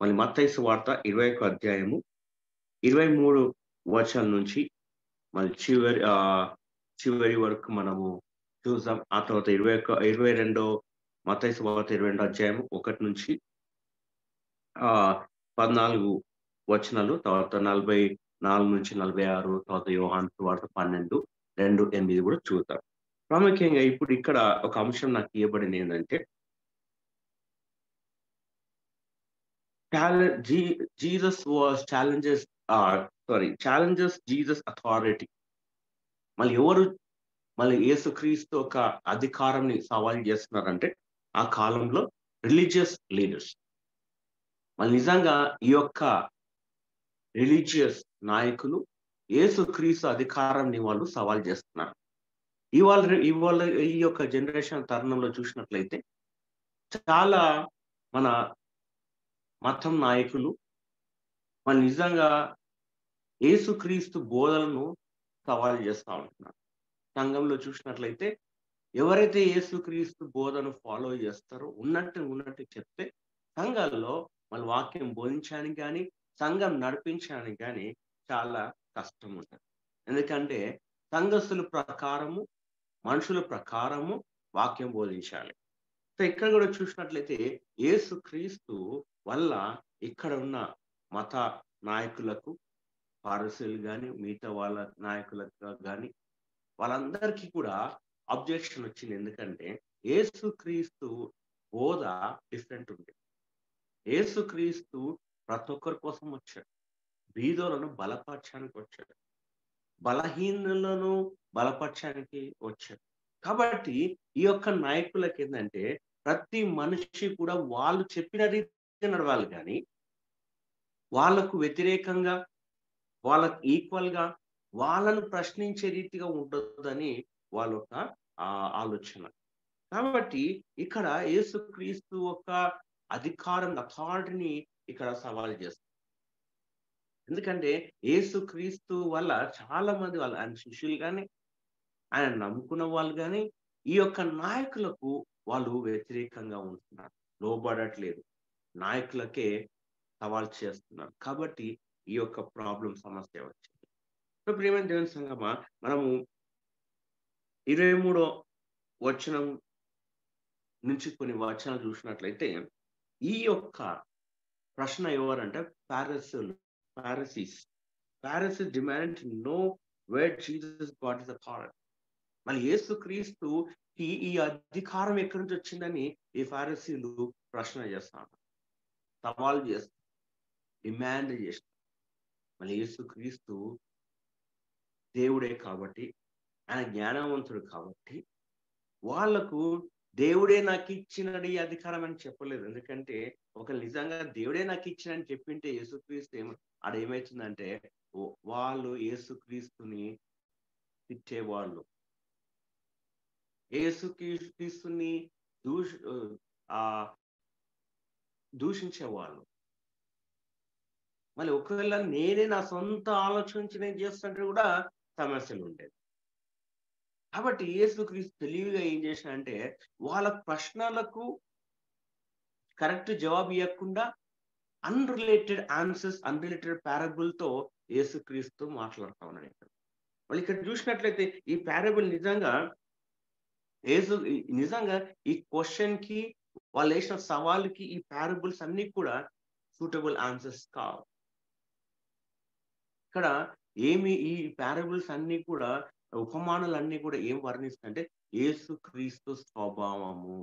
మళ్ళీ మత్తయి వార్త ఇరవై ఒక అధ్యాయము ఇరవై మూడు వర్షాల నుంచి మళ్ళీ చివరి ఆ చివరి వరకు మనము చూసాం ఆ తర్వాత ఇరవై ఒక ఇరవై రెండో మత్తయి వార్త ఇరవై రెండో అధ్యాయం ఒకటి నుంచి ఆ పద్నాలుగు వచనాలు తర్వాత నలభై నాలుగు నుంచి నలభై ఆరు తర్వాత యోహాన్ వార్త పన్నెండు రెండు ఎనిమిది కూడా చూద్దాం. ప్రాముఖ్యంగా ఇప్పుడు ఇక్కడ ఒక అంశం నాకు ఇవ్వబడింది ఏంటంటే Jesus was challenges sorry challenges Jesus authority మళ్ళీ ఎవరు మళ్ళీ యేసుక్రీస్తు ఒక అధికారంని సవాల్ చేస్తున్నారంటే ఆ కాలంలో రిలీజియస్ లీడర్స్. మళ్ళీ నిజంగా ఈ యొక్క రిలీజియస్ నాయకులు యేసుక్రీస్తు అధికారాన్ని వాళ్ళు సవాల్ చేస్తున్నారు. ఇవాళ ఇవాళ ఈ యొక్క జనరేషన్ తరుణంలో చూసినట్లయితే చాలా మన మతం నాయకులు మన నిజంగా యేసుక్రీస్తు బోధనను సవాల్ చేస్తూ ఉంటున్నారు. సంఘంలో చూసినట్లయితే ఎవరైతే యేసుక్రీస్తు బోధను ఫాలో చేస్తారో ఉన్నట్టు ఉన్నట్టు చెప్తే సంఘాల్లో మళ్ళీ వాక్యం బోధించడానికి కానీ సంఘం నడిపించడానికి కానీ చాలా కష్టం ఉంటుంది. ఎందుకంటే సంఘస్థుల ప్రకారము మనుషుల ప్రకారము వాక్యం బోధించాలి. సో ఇక్కడ కూడా చూసినట్లయితే ఏసుక్రీస్తు వల్ల ఇక్కడ ఉన్న మత నాయకులకు పారసీలు కానీ మిగతా వాళ్ళ నాయకులకు కానీ వాళ్ళందరికీ కూడా అబ్జెక్షన్ వచ్చింది. ఎందుకంటే ఏసుక్రీస్తు బోధ డిఫరెంట్ ఉంది. ఏసుక్రీస్తు ప్రతి ఒక్కరి కోసం వచ్చాడు. బీదోలను బలపరచడానికి వచ్చాడు. బలహీనులను బలపరచడానికి వచ్చాడు. కాబట్టి ఈ యొక్క నాయకులకి ఏంటంటే ప్రతి మనిషి కూడా వాళ్ళు చెప్పిన నడవాలి కానీ వాళ్ళకు వ్యతిరేకంగా వాళ్ళకు ఈక్వల్గా వాళ్ళను ప్రశ్నించే రీతిగా ఉంటుందని వాళ్ళ యొక్క ఆలోచన. కాబట్టి ఇక్కడ యేసుక్రీస్తు ఒక అధికారం అథారిటీని ఇక్కడ సవాల్ చేస్తారు ఎందుకంటే యేసుక్రీస్తు వల్ల చాలా మంది వాళ్ళు ఆయన శిష్యులు కానీ ఆయన నమ్ముకున్న వాళ్ళు కానీ ఈ యొక్క నాయకులకు వాళ్ళు వ్యతిరేకంగా ఉంటున్నారు. లోబడట్లేదు. నాయకులకే సవాల్ చేస్తున్నారు. కాబట్టి ఈ యొక్క ప్రాబ్లం సమస్య వచ్చింది. సో ప్రియమైన దేవుని సంగమ మనము ఇరవై మూడో వచనం నుంచి కొన్ని వచనాలు చూసినట్లయితే ఈ యొక్క ప్రశ్న ఎవరంటే పారసులు Pharisees Pharisees demand know where Jesus God is authority మళ్ళీ యేసు క్రీస్తు ఈ ఈ అధికారం ఎక్కడి నుంచి వచ్చిందని ఈ ఫారసీలు ప్రశ్న చేస్తాను సవాల్ చేస్తాం డిమాండ్ చేస్తాం మళ్ళీ యేసు క్రీస్తు దేవుడే కాబట్టి ఆయన జ్ఞానవంతుడు కాబట్టి వాళ్ళకు దేవుడే నాకు ఇచ్చినది అధికారం అని చెప్పలేదు. ఎందుకంటే ఒక నిజంగా దేవుడే నాకు ఇచ్చినని చెప్పింటే యేసుక్రీస్తు ఏమ ఆడ ఏమవుతుందంటే వాళ్ళు యేసుక్రీస్తుని తిట్టేవాళ్ళు. యేసుక్రీస్తుని దూష ఆ దూషించేవాళ్ళు మళ్ళీ ఒకవేళ నేనే నా సొంత ఆలోచించి నేను చేస్తుంటే కూడా సమస్యలు ఉండేది కాబట్టి యేసుక్రీస్తు తెలివిగా ఏం చేశానంటే వాళ్ళ ప్రశ్నలకు కరెక్ట్ జవాబు ఇవ్వకుండా అన్రిలేటెడ్ ఆన్సర్స్ అన్రిలేటెడ్ ప్యారబుల్తో యేసుక్రీస్తు మాట్లాడుతా ఉన్నాడు ఇక్కడ. మళ్ళీ ఇక్కడ చూసినట్లయితే ఈ పారబుల్ నిజంగా యేసు నిజంగా ఈ క్వశ్చన్కి వాళ్ళు వేసిన సవాళ్ళకి ఈ పారబుల్స్ అన్ని కూడా సూటబుల్ ఆన్సర్స్ కావు. ఇక్కడ ఏమి ఈ పారబుల్స్ అన్ని కూడా ఉపమానాలు అన్ని కూడా ఏం వర్ణిస్తుంటే ఏసు క్రీస్తు స్వభావము.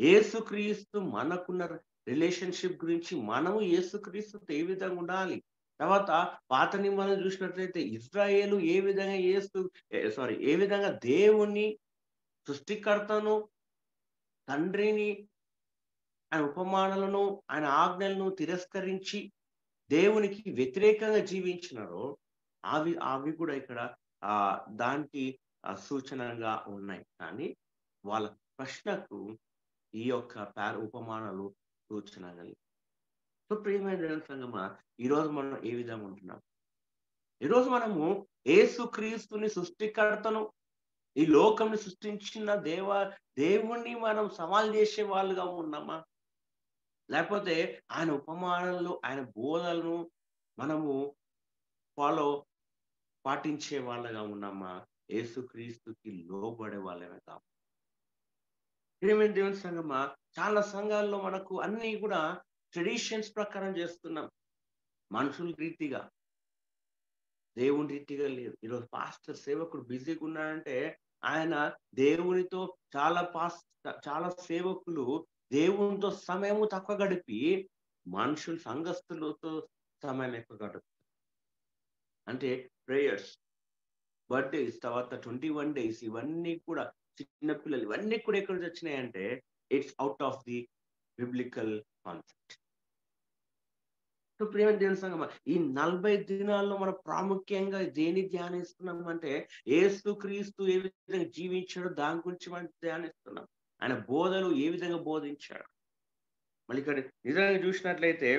ఏసుక్రీస్తు మనకున్న రిలేషన్షిప్ గురించి మనము ఏసుక్రీస్తుతో ఏ విధంగా ఉండాలి? తర్వాత పాత నిబంధన చూసినట్లయితే ఇజ్రాయేలు ఏ విధంగా ఏసు సారీ ఏ విధంగా దేవుణ్ణి సృష్టికర్తను తండ్రిని ఆయన ఉపమానాలను ఆయన ఆజ్ఞలను తిరస్కరించి దేవునికి వ్యతిరేకంగా జీవించినారో అవి అవి కూడా ఇక్కడ ఆ దానికి సూచనగా ఉన్నాయి. కానీ వాళ్ళ ప్రశ్నకు ఈ యొక్క పేర ఉపమానాలు సూచన సో ప్రియమైన సంగమ ఈరోజు మనం ఏ విధంగా ఉంటున్నాం? ఈరోజు మనము ఏసు క్రీస్తుని సృష్టికర్తను ఈ లోకంను సృష్టించిన దేవ దేవుణ్ణి మనం సవాల్ చేసే వాళ్ళుగా ఉన్నామా? లేకపోతే ఆయన ఉపమానాలు ఆయన బోధలను మనము ఫాలో పాటించే వాళ్ళగా ఉన్నామా? యేసుక్రీస్తుకి లోబడే వాళ్ళమే కాదు. ప్రియమైన దేవుని సంఘమా చాలా సంఘాల్లో మనకు అన్ని కూడా ట్రెడిషన్స్ ప్రకారం చేస్తున్నాం. మనుషుల రీతిగా దేవుని రీతిగా లేదు. ఈరోజు పాస్టర్ సేవకుడు బిజీగా ఉన్నాడంటే ఆయన దేవునితో చాలా పాస్ చాలా సేవకులు దేవునితో సమయము తక్కువ గడిపి మనుషులు సంఘస్థులతో సమయం ఎక్కువ గడుపు అంటే ప్రేయర్స్ బర్త్డేస్ తర్వాత ట్వంటీ వన్ డేస్ ఇవన్నీ కూడా చిన్న పిల్లలు ఇవన్నీ కూడా ఎక్కడ వచ్చినాయంటే it's out of the biblical concept so ప్రేమ దేవుని సంగమ? ఈ నలభై దినాల్లో మనం ప్రాముఖ్యంగా దేని ధ్యానిస్తున్నాం అంటే ఏసు క్రీస్తు ఏ విధంగా జీవించాడో దాని గురించి మనం ధ్యానిస్తున్నాం. ఆయన బోధలు ఏ విధంగా బోధించాడు? మళ్ళీ ఇక్కడ నిజంగా చూసినట్లయితే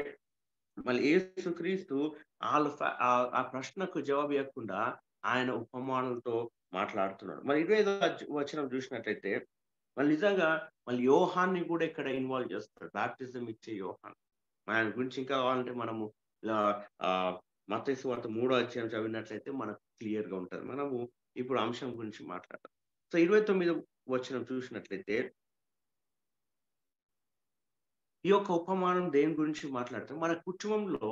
మళ్ళీ ఏసు క్రీస్తు వాళ్ళ ఆ ప్రశ్నకు జవాబు ఇవ్వకుండా ఆయన ఉపమానంతో మాట్లాడుతున్నాడు. మరి ఇరవై వచనం చూసినట్లయితే మళ్ళీ నిజంగా మళ్ళీ యోహాన్ని కూడా ఇక్కడ ఇన్వాల్వ్ చేస్తాడు. బాప్టిజం ఇచ్చే యోహాన్. ఆయన గురించి ఇంకా కావాలంటే మనము మతేసు వార్త మూడో అధ్యాయం చదివినట్లయితే మనకు క్లియర్గా ఉంటుంది. మనము ఇప్పుడు అంశం గురించి మాట్లాడతాం సో ఇరవై తొమ్మిది వచ్చిన చూసినట్లయితే ఈ యొక్క ఉపమానం దేని గురించి మాట్లాడితే మన కుటుంబంలో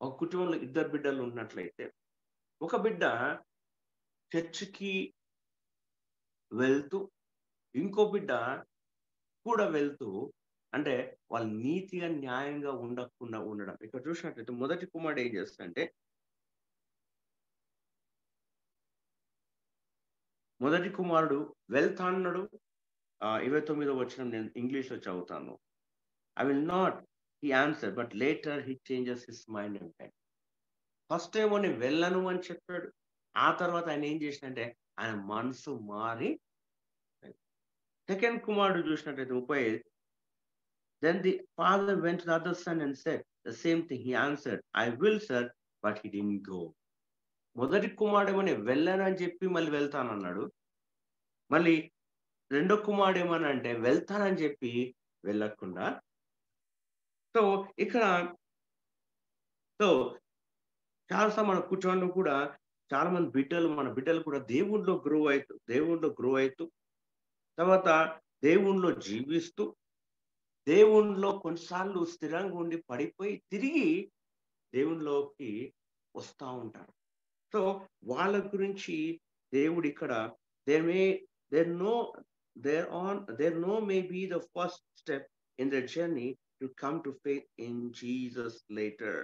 ఒక కుటుంబంలో ఇద్దరు బిడ్డలు ఉన్నట్లయితే ఒక బిడ్డ చర్చికి వెళ్తూ ఇంకో బిడ్డ కూడా వెళ్తూ అంటే వాళ్ళు నీతిగా న్యాయంగా ఉండకుండా ఉండడం. ఇక్కడ చూసినట్లయితే మొదటి కుమారుడు ఏం చేస్తాడంటే మొదటి కుమారుడు వెళ్తాన్నాడు ఇరవై తొమ్మిదో వచ్చిన నేను ఇంగ్లీష్లో చదువుతాను. I will not he answer but later he changes his mind and first ఏమో నేను వెళ్ళను అని చెప్పాడు. ఆ తర్వాత ఆయన ఏం చేసినంటే ఆయన మనసు మారి సెకండ్ కుమారుడు చూసినట్టయితే ముప్పై the the went went to son and son and same thing same thing. I will I will, sir, but go మొదటి go. ఏమో కుమారుడేమని వెళ్ళను అని చెప్పి మళ్ళీ వెళ్తానన్నాడు మళ్ళీ రెండో కుమారుడేమని అంటే వెళ్తానని చెప్పి వెళ్ళకుండా సో ఇక్కడ సో చాలాసార్లు మన కూర్చోండి కూడా చాలా మంది బిడ్డలు మన బిడ్డలు కూడా దేవుణ్ణిలో గ్రో అవుతూ దేవుణ్ణిలో గ్రో అవుతూ తర్వాత దేవుణ్ణిలో జీవిస్తూ దేవుణ్ణిలో కొన్నిసార్లు స్థిరంగా ఉండి పడిపోయి తిరిగి దేవునిలోకి వస్తూ ఉంటారు. సో వాళ్ళ గురించి దేవుడు ఇక్కడ there may there no there on there no may be the first step in the journey to come to faith in Jesus later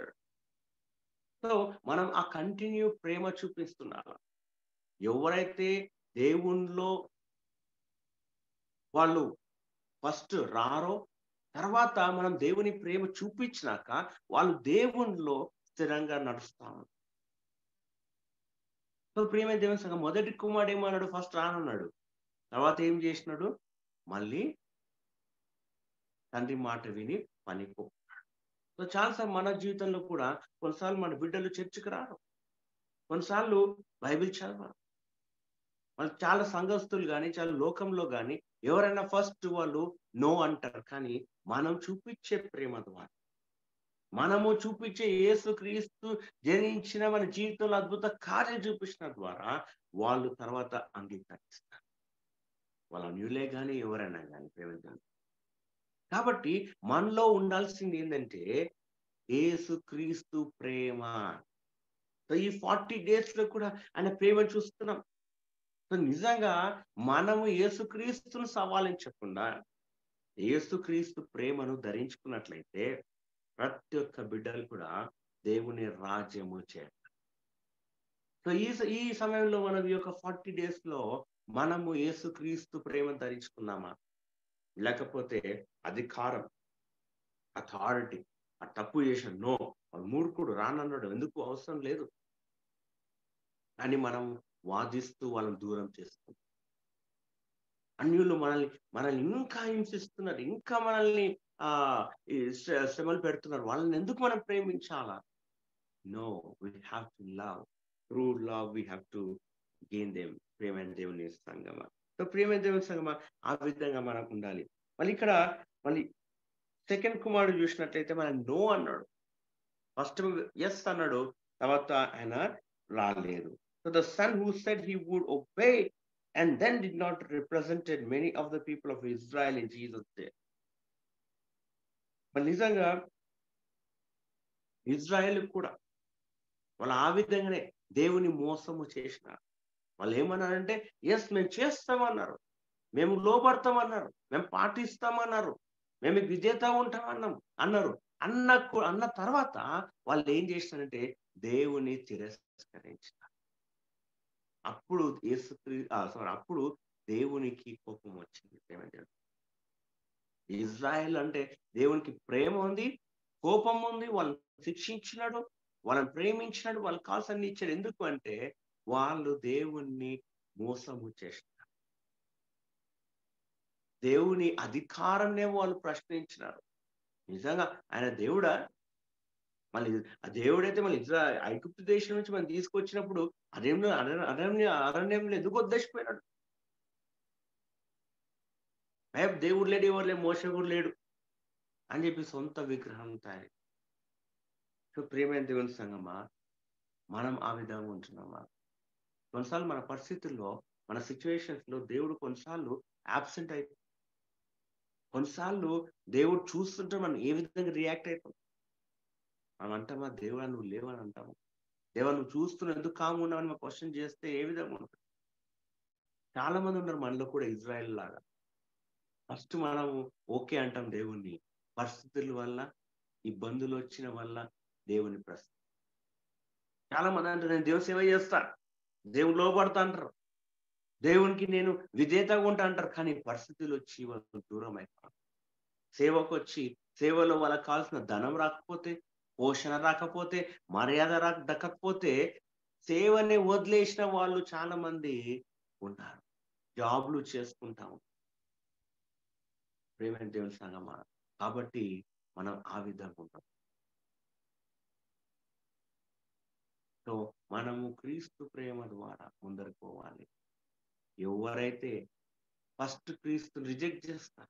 so మనం ఆ కంటిన్యూ ప్రేమ చూపిస్తున్నారు ఎవరైతే దేవుణ్ణిలో వాళ్ళు ఫస్ట్ రారో తర్వాత మనం దేవుని ప్రేమ చూపించినాక వాళ్ళు దేవునిలో స్థిరంగా నడుస్తాము సో ప్రేమ దేవుని సంఘం? మొదటి కుమారుడు ఏమన్నాడు ఫస్ట్ రానన్నాడు తర్వాత ఏం చేసినాడు? మళ్ళీ తండ్రి మాట విని పనిపో సో చాలాసార్లు మన జీవితంలో కూడా కొన్నిసార్లు మన బిడ్డలు చర్చికి రారు. కొన్నిసార్లు బైబిల్ చదవరు. వాళ్ళు చాలా సంఘస్తులు కానీ చాలా లోకంలో కానీ ఎవరైనా ఫస్ట్ వాళ్ళు నో అంటారు. కానీ మనం చూపించే ప్రేమ ద్వారా. మనము చూపించే యేసు క్రీస్తు జరించిన మన జీవితంలో అద్భుత కార్యం చూపించిన ద్వారా వాళ్ళు తర్వాత అంగీకరిస్తారు. వాళ్ళ న్యూలే కానీ ఎవరైనా కానీ ప్రేమించాలి కాబట్టి మనలో ఉండాల్సింది ఏంటంటే యేసు క్రీస్తు ప్రేమ. సో ఈ ఫార్టీ డేస్లో కూడా ఆయన ప్రేమ చూస్తున్నాం. సో నిజంగా మనము యేసుక్రీస్తును సవాలించకుండా యేసుక్రీస్తు ప్రేమను ధరించుకున్నట్లయితే ప్రతి ఒక్క బిడ్డలు కూడా దేవుని రాజ్యము చేయాలి సో ఈ ఈ సమయంలో మనం ఈ యొక్క ఫార్టీ డేస్లో మనము యేసుక్రీస్తు ప్రేమను ధరించుకున్నామా? లేకపోతే అధికారం అథారిటీ ఆ తప్పు చేసిన నో మూర్ఖుడు రానన్నాడు ఎందుకు? అవసరం లేదు. అని మనం వాదిస్తూ వాళ్ళని దూరం చేస్తాం అన్యులు మనల్ని మనల్ని ఇంకా హింసిస్తున్నారు ఇంకా మనల్ని ఆ శ్రమలు పెడుతున్నారు. వాళ్ళని ఎందుకు మనం ప్రేమించాలా? No we have to love true love we have to gain them ప్రేమైన దేవుని సంగమా. సో ప్రేమైన దేవుని సంగమ ఆ విధంగా మనకు ఉండాలి. మళ్ళీ ఇక్కడ మళ్ళీ సెకండ్ కుమారుడు చూసినట్లయితే మన నో అన్నాడు. ఫస్ట్ ఎస్ అన్నాడు. తర్వాత ఆయన రాలేదు. So the son who said he would obey and then did not represented many of the people of Israel in Jesus' day. మరి నిజంగా ఇజ్రాయెల్ కూడా వాళ్ళు ఆ విధంగానే దేవుని మోసము చేసినారు. వాళ్ళు ఏమన్నారంటే ఎస్ మేము చేస్తామన్నారు. మేము లోపడతామన్నారు మేము పాటిస్తామన్నారు. మేము విజేత ఉంటామన్నాం. అన్నారు. అన్న అన్న తర్వాత వాళ్ళు ఏం చేసినారంటే దేవుని తిరస్కరించిన అప్పుడు యేసుక్రీ సారీ అప్పుడు దేవునికి కోపం వచ్చింది. ఏమంటే ఇజ్రాయెల్ అంటే దేవునికి ప్రేమ ఉంది కోపం ఉంది వాళ్ళని శిక్షించినాడు వాళ్ళని ప్రేమించినాడు వాళ్ళ కాల్సన్ని ఇచ్చాడు. ఎందుకు అంటే వాళ్ళు దేవుణ్ణి మోసము చేసినారు. దేవుని అధికారంనే వాళ్ళు ప్రశ్నించినారు. నిజంగా ఆయన దేవుడా? మళ్ళీ ఆ దేవుడైతే మళ్ళీ ఇజ్రా ఐగుప్తు దేశం నుంచి మనం తీసుకొచ్చినప్పుడు అరణ్యంలో అరణ్య అరణ్యంలో ఎందుకు ఉద్దేశపోయినాడు దేవుడు లేడు ఎవరు లేడు మోసగుడు కూడా లేడు అని చెప్పి సొంత విగ్రహం తయారు సో ప్రియమైన దేవుని సంగమా మనం ఆ విధంగా ఉంటున్నామా? కొన్నిసార్లు మన పరిస్థితుల్లో మన సిచ్యువేషన్స్లో దేవుడు కొన్నిసార్లు ఆబ్సెంట్ అయిపోయి కొన్నిసార్లు దేవుడు చూస్తుంటే మనం ఏ విధంగా రియాక్ట్ అయిపోతాం మనం అంటామా దేవుడా నువ్వు లేవని అంటాము దేవా నువ్వు చూస్తున్న ఎందుకు కాము ఉన్నావని మా క్వశ్చన్ చేస్తే ఏ విధంగా ఉంటుంది? చాలా మంది ఉన్నారు మనలో కూడా ఇజ్రాయెల్ లాగా. ఫస్ట్ మనం ఓకే అంటాం దేవుణ్ణి. పరిస్థితుల వల్ల ఇబ్బందులు వచ్చిన వల్ల దేవుని ప్రశ్న. చాలా మంది అంటారు నేను దేవుని సేవ చేస్తా. దేవుని లోపడతా అంటారు. దేవునికి నేను విజేతగా ఉంటా అంటారు. కానీ పరిస్థితులు వచ్చి వాళ్ళు దూరం అయిపోతారు. సేవకు వచ్చి సేవలో వాళ్ళకి కావాల్సిన ధనం రాకపోతే పోషణ రాకపోతే మర్యాద రాక దక్కకపోతే సేవని వదిలేసిన వాళ్ళు చాలా మంది ఉన్నారు జాబ్లు చేసుకుంటాం ప్రేమైన దేవుని సంగమా? కాబట్టి మనం ఆ విధంగా ఉంటాం. సో మనము క్రీస్తు ప్రేమ ద్వారా ముందరకు పోవాలి. ఎవరైతే ఫస్ట్ క్రీస్తు రిజెక్ట్ చేస్తారు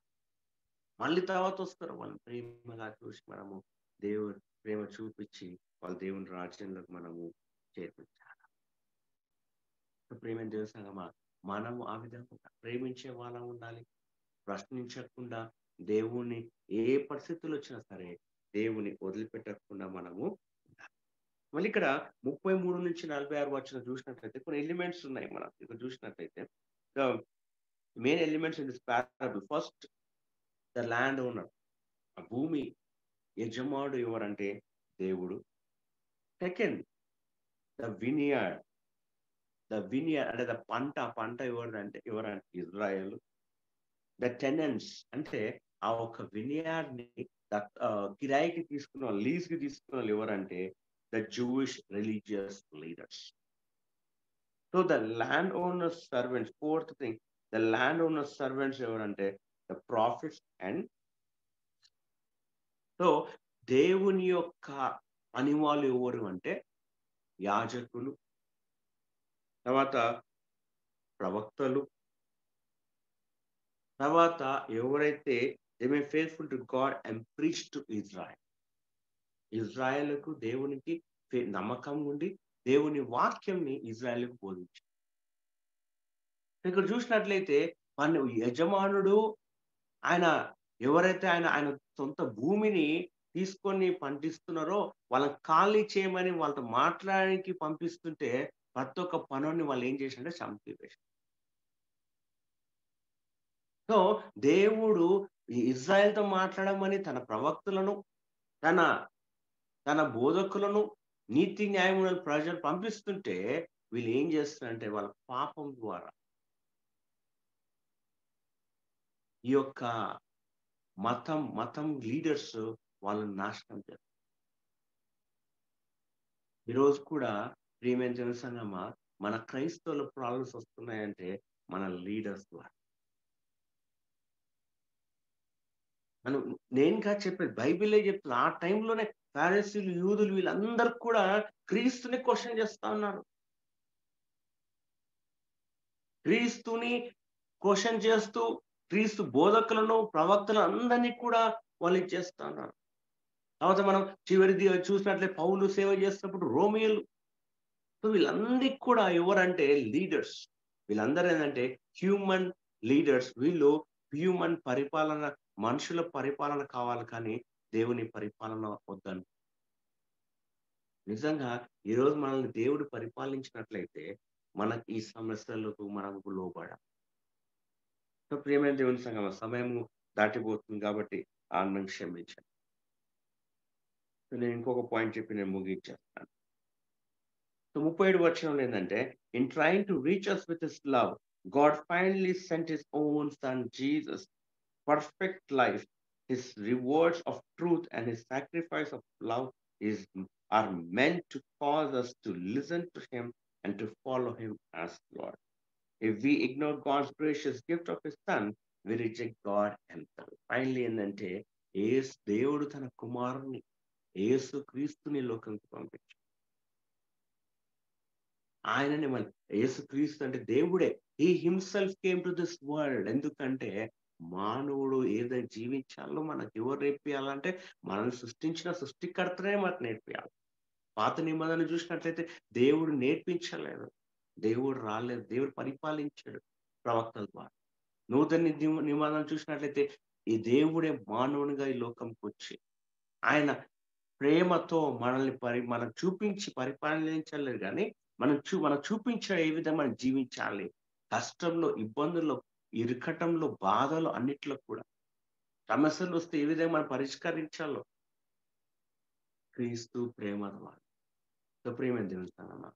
మళ్ళీ తర్వాత వస్తారు వాళ్ళని ప్రేమగా చూసి మనము దేవుడు ప్రేమ చూపించి వాళ్ళ దేవుని రాజ్యంలోకి మనము చేర్పించాలి? ప్రేమ దేవుని సంగమా మనము ఆ విధంగా ప్రేమించే వాళ్ళం ఉండాలి. ప్రశ్నించకుండా దేవుణ్ణి ఏ పరిస్థితులు వచ్చినా సరే దేవుని వదిలిపెట్టకుండా మనము మళ్ళీ ఇక్కడ ముప్పై మూడు నుంచి నలభై ఆరు వచ్చిన చూసినట్లయితే కొన్ని ఎలిమెంట్స్ ఉన్నాయి మనం ఇక్కడ చూసినట్లయితే main elements in this parable first the land owner ఆ భూమి యజమాడు ఎవరంటే దేవుడు. Second the vineyard the vineyard అంటే ద పంట పంట ఎవరంటే ఎవరంటే ఇజ్రాయెల్. ద టెనెన్స్ అంటే ఆ ఒక వినియర్ని కిరాయికి తీసుకున్న వాళ్ళు లీజ్కి తీసుకున్న వాళ్ళు ఎవరంటే the Jewish religious leaders. So the land owner servants fourth thing the land owner servants ఎవరంటే ద ప్రాఫిట్స్ అండ్ సో దేవుని యొక్క అనివాళ్ళు ఎవరు అంటే యాజకులు తర్వాత ప్రవక్తలు తర్వాత ఎవరైతే they may faithful to God and preach to Israel ఇజ్రాయెల్కు దేవునికి నమ్మకం ఉండి దేవుని వాక్యంని ఇజ్రాయెల్కు బోధించారు ఇక్కడ చూసినట్లయితే మన యజమానుడు ఆయన ఎవరైతే ఆయన ఆయన సొంత భూమిని తీసుకొని పండిస్తున్నారో వాళ్ళని ఖాళీ చేయమని వాళ్ళతో మాట్లాడడానికి పంపిస్తుంటే ప్రతి ఒక్క పనుని వాళ్ళు ఏం చేసింటే చంపివేశారు సో దేవుడు ఇజ్రాయెల్తో మాట్లాడమని తన ప్రవక్తలను తన తన బోధకులను నీతి న్యాయములను ప్రజలు పంపిస్తుంటే వీళ్ళు ఏం చేస్తున్నారంటే వాళ్ళ పాపం ద్వారా ఈ యొక్క మతం మతం లీడర్స్ వాళ్ళని నాశనం చేస్తారు ఈరోజు కూడా ప్రియమైన జనసంగమ మన క్రైస్తవుల ప్రాబ్లమ్స్ వస్తున్నాయంటే మన లీడర్స్ ద్వారా మనం నేనుగా చెప్పేది బైబిలే చెప్తుంది. ఆ టైంలోనే ఫారెసీలు యూదులు వీళ్ళందరూ కూడా క్రీస్తుని క్వశ్చన్ చేస్తా ఉన్నారు. క్రీస్తుని క్వశ్చన్ చేస్తూ క్రీస్తు బోధకులను ప్రవక్తలను అందరినీ కూడా వాళ్ళు ఇచ్చేస్తున్నారు తర్వాత మనం చివరిది చూసినట్లే పౌలు సేవ చేస్తున్నప్పుడు రోమియోలు. సో వీళ్ళందరికీ కూడా ఎవరంటే లీడర్స్. వీళ్ళందరూ ఏంటంటే హ్యూమన్ లీడర్స్. వీళ్ళు హ్యూమన్ పరిపాలన మనుషుల పరిపాలన కావాలి కానీ దేవుని పరిపాలన వద్దను. నిజంగా ఈరోజు మనల్ని దేవుడు పరిపాలించినట్లయితే మనకి ఈ సమస్యలకు మనకు లోబడ సో ప్రియమైన దేవుని సంగమ సమయము దాటిపోతుంది కాబట్టి ఆనందం క్షమించాను సో నేను ఇంకొక పాయింట్ చెప్పి నేను ముగించేస్తాను. సో ముప్పై ఏడు వర్షంలో ఏంటంటే in trying to reach us with his love God finally sent his own son Jesus perfect life his rewards of truth and his sacrifice of love is are men to cause us to listen to him and to follow him as Lord. If we ignore God's gracious gift of his son, we reject God himself. Finally, ఏంటంటే ఏసు దేవుడు తన కుమారుని ఏసు క్రీస్తుని లోకంకి పంపించాడు. ఆయనని మన ఏసు క్రీస్తు అంటే దేవుడే. He himself came to this world ఎందుకంటే మానవుడు ఏదైనా జీవించాలో మనకు ఎవరు నేర్పియాలంటే మనల్ని సృష్టించిన సృష్టికర్తనే మనకు నేర్పియాలి పాత నిబంధన చూసినట్లయితే దేవుడు నేర్పించలేదు. దేవుడు రాలేదు. దేవుడు పరిపాలించాడు ప్రవక్తల ద్వారా. నూతన నిబంధన చూసినట్లయితే ఈ దేవుడే మానవునిగా ఈ లోకంకి వచ్చి ఆయన ప్రేమతో మనల్ని పరి మనం చూపించి పరిపాలించలేదు కానీ మనం చూ మనం చూపించే ఏ విధంగా మనం జీవించాలి? కష్టంలో ఇబ్బందుల్లో ఇరకటంలో బాధలు అన్నిట్లో కూడా. సమస్యలు వస్తే ఏ విధంగా మనం పరిష్కరించాలో? క్రీస్తు ప్రేమ ద్వారా. ప్రేమ దేవుస్తానమ్మా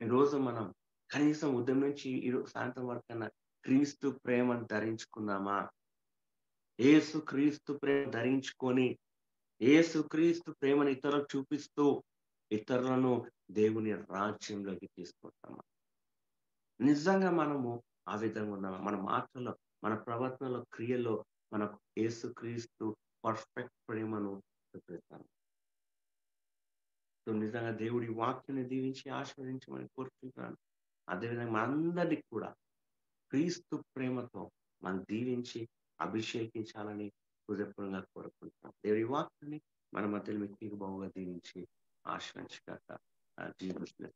ఈరోజు మనం కనీసం ఉదయం నుంచి ఈరోజు సాయంత్రం వరకు అన్న క్రీస్తు ప్రేమను ధరించుకుందామా? ఏసు క్రీస్తు ప్రేమ ధరించుకొని ఏసు క్రీస్తు ప్రేమను ఇతరులకు చూపిస్తూ ఇతరులను దేవుని రాజ్యంలోకి తీసుకుంటామా నిజంగా మనము ఆ విధంగా ఉన్నామా? మన మాటలో మన ప్రవర్తనలో క్రియలో మనకు ఏసు క్రీస్తు పర్ఫెక్ట్ ప్రేమను చూపిస్తాము. సో నిజంగా దేవుడి వాక్యాన్ని దీవించి ఆశీర్వదించమని కోరుకుంటున్నాను. అదేవిధంగా మనందరికీ కూడా క్రీస్తు ప్రేమతో మనం దీవించి అభిషేకించాలని హృదయపూర్వంగా కోరుకుంటున్నాం. దేవుడి వాక్యాన్ని మన మధ్యలో మీకు బాగుగా దీవించి ఆశ్రయించగాక జీవించిన